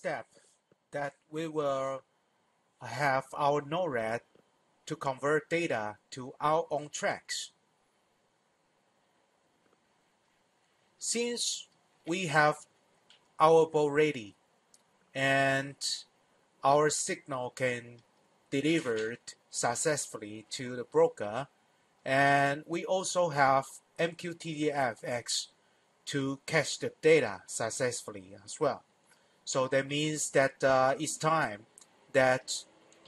step that we will have our Node-RED to convert data to our OwnTracks. Since we have our board ready and our signal can deliver it successfully to the broker and we also have MQTT-FX to cache the data successfully as well. So that means that uh, it's time that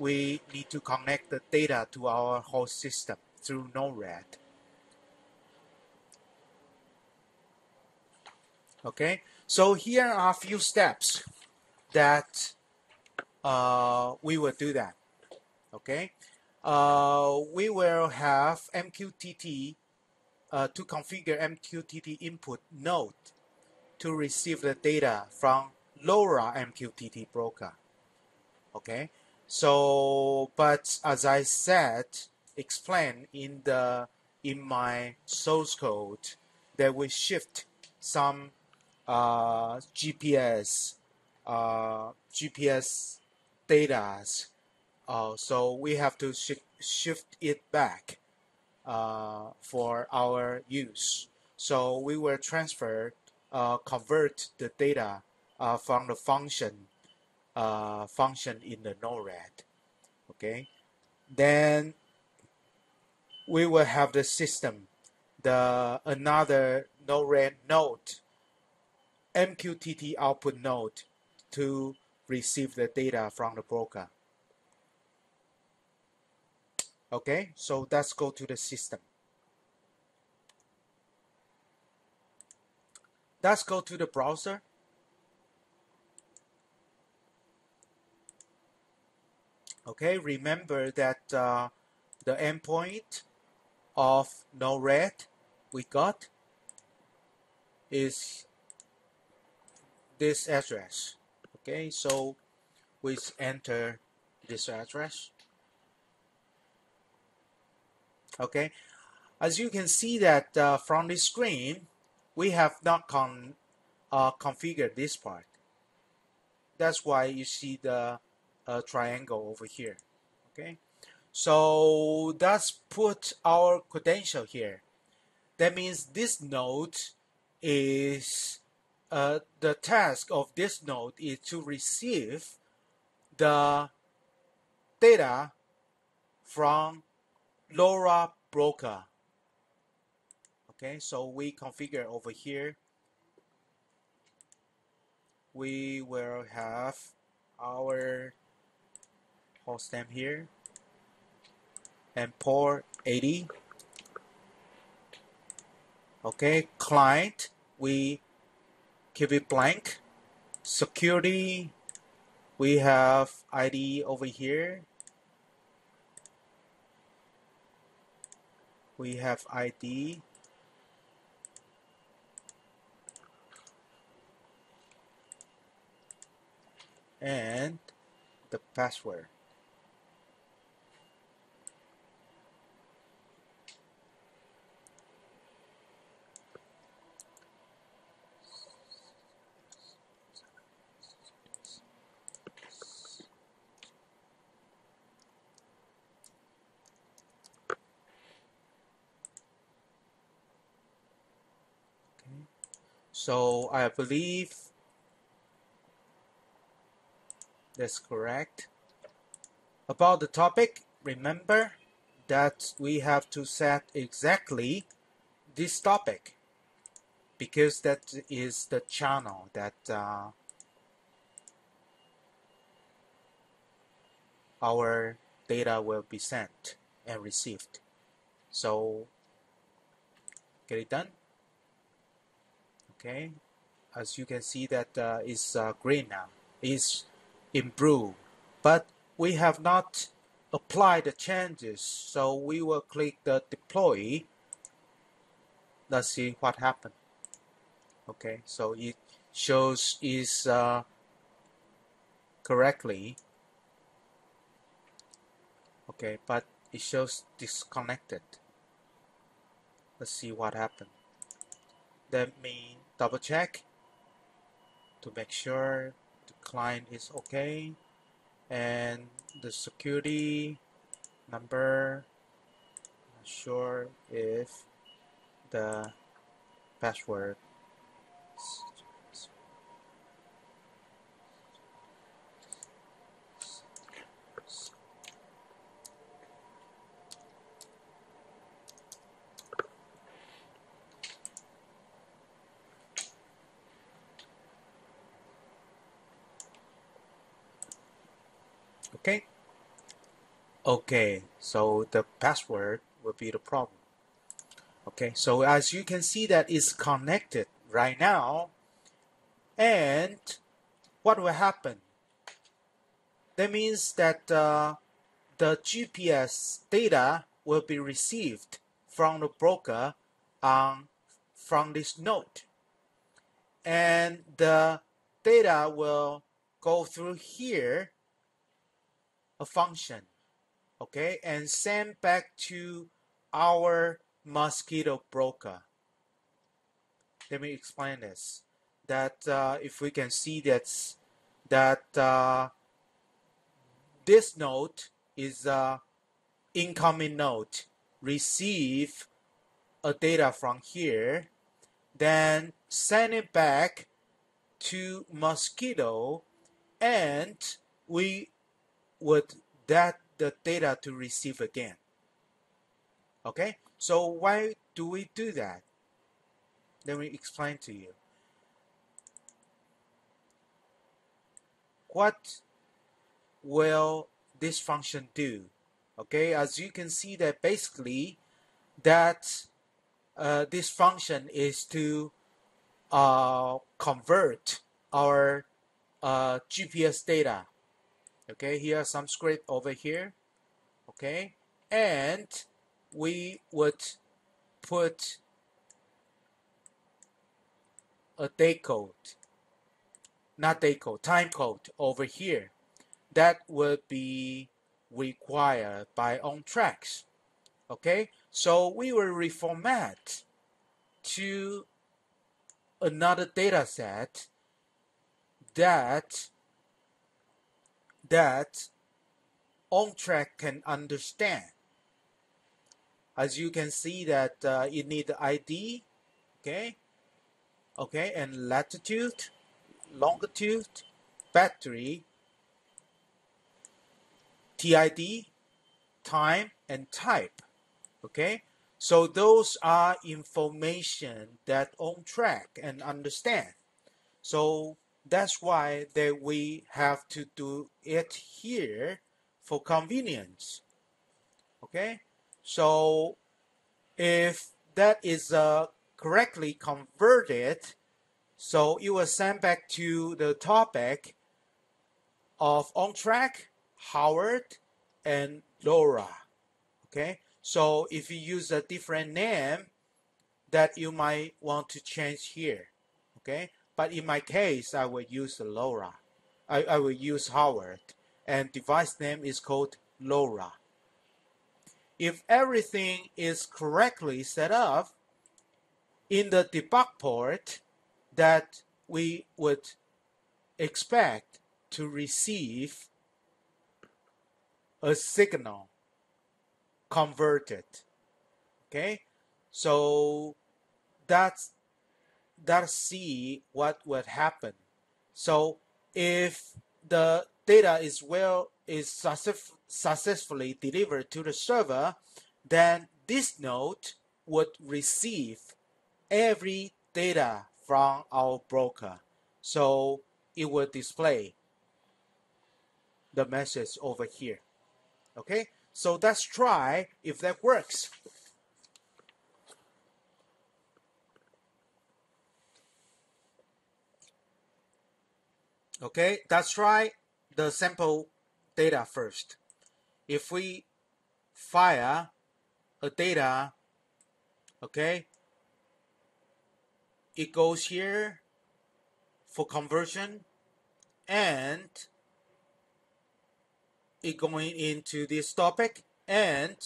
we need to connect the data to our host system through Node-RED. Okay, so here are a few steps that uh, we will do that. Okay, uh, we will have MQTT uh, to configure MQTT input node to receive the data from LoRa MQTT broker. Okay, so but as I said, explained in the in my source code that we shift some uh, GPS uh, GPS data. Uh, so we have to sh shift it back uh, for our use. So we will transfer, uh, convert the data uh, from the function uh, function in the Node-RED. Okay, then we will have the system, the another Node-RED node, MQTT output node to receive the data from the broker. Okay, so let's go to the system. Let's go to the browser. Okay, remember that uh, the endpoint of Node-RED we got is this address. Okay, so we enter this address. Okay, as you can see that uh, from the screen, we have not con uh, configured this part. That's why you see the uh, triangle over here. Okay, so let's put our credential here. That means this node is uh, the task of this node is to receive the data from LoRa broker. Okay, so we configure over here. We will have our host name here and port 80. Okay, client, we keep it blank. Security, we have ID over here. We have ID. And the password. So I believe that's correct. About the topic, remember that we have to set exactly this topic because that is the channel that uh, our data will be sent and received. So get it done okay? As you can see that uh, is uh, green now is improved. But we have not applied the changes so we will click the deploy. Let's see what happened. Okay so it shows is uh, correctly. Okay but it shows disconnected. Let's see what happened. That means double check to make sure the client is okay. And the security number not sure if the password okay okay so the password will be the problem. Okay so as you can see that it's connected right now and what will happen? That means that uh, the GPS data will be received from the broker um, from this node. And the data will go through here a function, okay, and send back to our Mosquitto broker. Let me explain this. That uh, if we can see that that uh, this note is a incoming note, receive a data from here, then send it back to Mosquitto, and we would that the data to receive again. Okay, so why do we do that? Let me explain to you. What will this function do? Okay, as you can see that basically that uh, this function is to uh, convert our uh, GPS data okay here some script over here. Okay and we would put a day code not day code time code over here. That would be required by OwnTracks. Okay so we will reformat to another data set that that OnTrack can understand. As you can see that uh, you need ID, okay, okay, and latitude, longitude, battery, TID, time, and type, okay. So those are information that OnTrack and understand. So that's why that we have to do it here for convenience. Okay, so if that is uh, correctly converted, so it will send back to the topic of on track, Howard, and LoRa. Okay, so if you use a different name, that you might want to change here. Okay, but in my case, I will use LoRa. I, I will use Howard, and device name is called LoRa. If everything is correctly set up in the debug port that we would expect to receive a signal converted. Okay, so that's that see what would happen. So if the data is well is success, successfully delivered to the server, then this node would receive every data from our broker. So it will display the message over here. Okay, so let's try if that works. Okay, let's try the sample data first. If we fire a data, okay, it goes here for conversion and it going into this topic and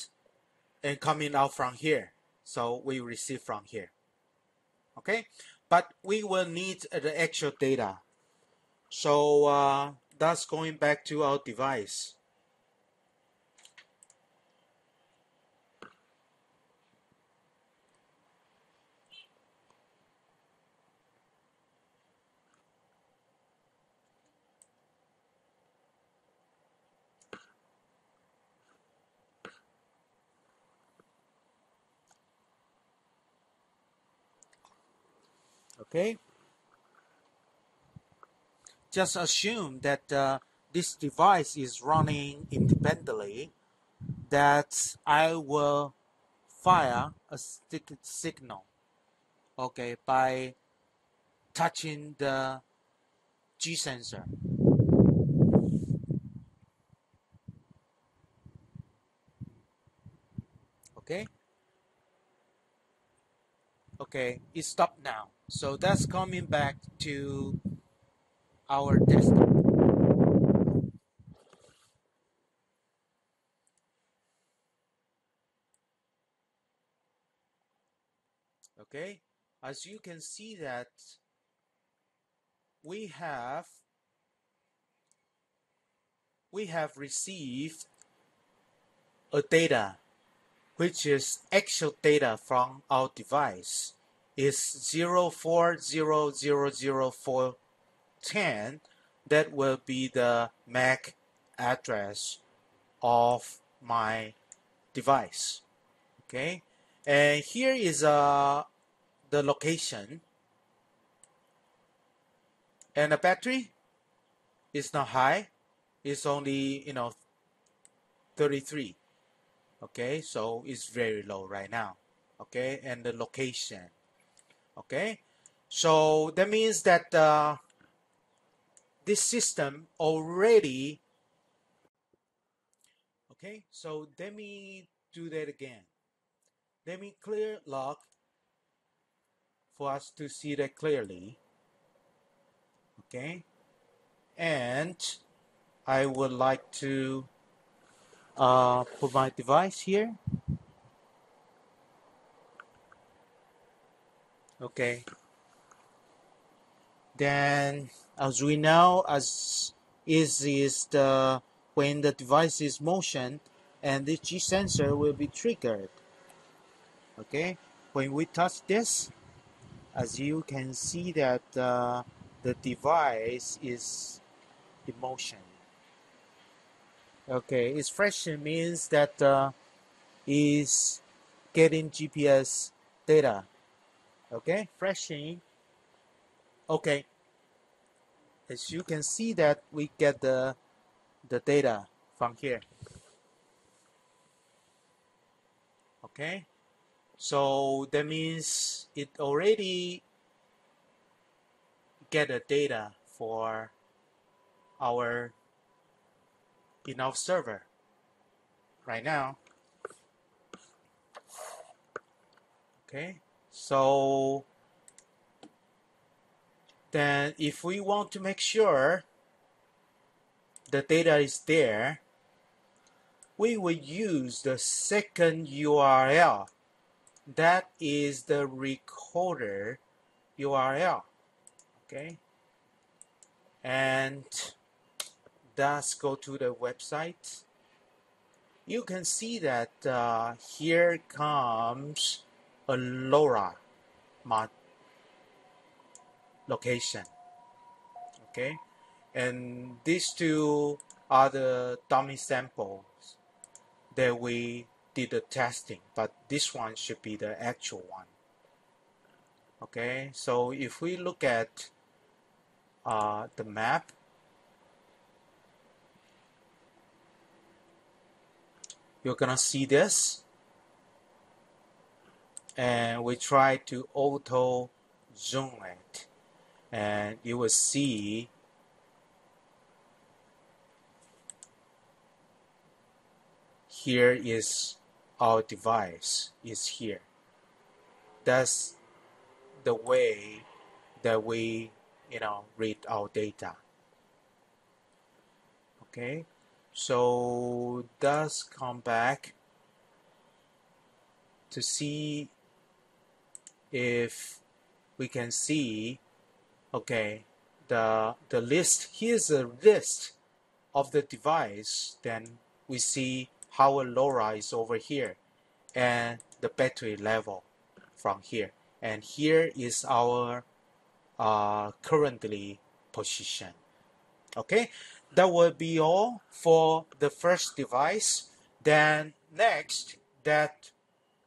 and coming out from here. So we receive from here. Okay, but we will need the actual data So uh, that's going back to our device. Okay. Just assume that uh, this device is running independently that I will fire a stick signal okay by touching the G sensor. Okay? Okay it stopped now. So that's coming back to our desktop okay? As you can see that we have we have received a data which is actual data from our device. Is 04000410 that will be the MAC address of my device okay? And here is uh, the location. And the battery is not high. It's only you know 33 okay? So it's very low right now okay? And the location okay? So that means that uh, this system already okay so let me do that again let me clear lock for us to see that clearly. Okay. And I would like to uh, put my device here. Okay. Then as we know, as is is the when the device is motion and the G sensor will be triggered. Okay? When we touch this as you can see that uh, the device is in motion. Okay? It's fresh means that uh, is getting GPS data. Okay? Freshing okay. As you can see that we get the the data from here. Okay? So that means it already get the data for our enough server right now. Okay, so then if we want to make sure the data is there, we will use the second URL that is the recorder URL okay? And let's go to the website. You can see that uh, here comes a LoRa mod location. Okay? And these two are the dummy samples that we did the testing, but this one should be the actual one. Okay, so if we look at uh, the map, you're gonna see this. And we try to auto zoom it and you will see here is our device is here. That's the way that we, you know, read our data. Okay, so let's come back to see if we can see, okay, the, the list, here's a list of the device, then we see power LoRa is over here and the battery level from here. And here is our uh, currently position. Okay, that will be all for the first device. Then next that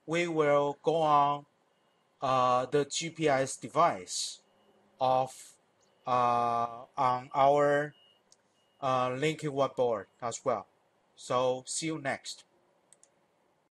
we will go on uh, the GPS device of uh, on our uh, linking whiteboard as well. So see you next.